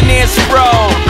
it's bro.